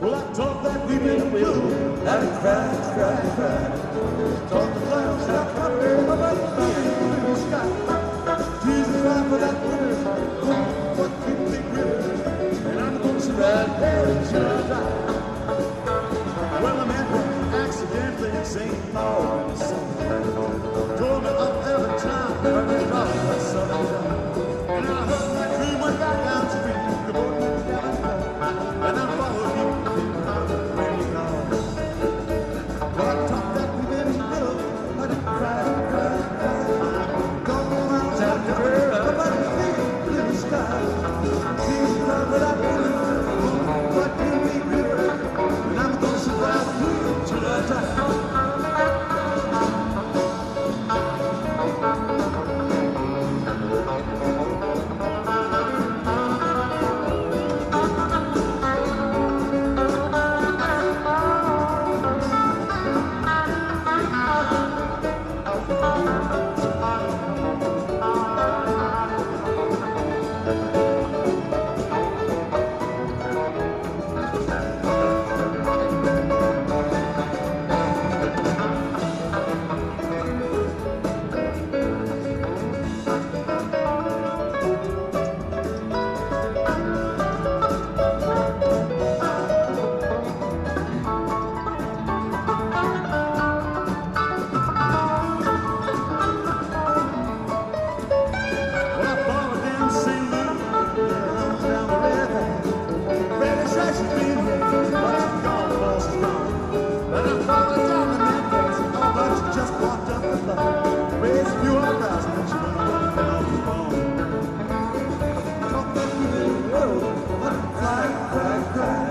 Well, I talk that been blue, and I cry, cry, cry. Talk the clouds that cover about the blue sky. God.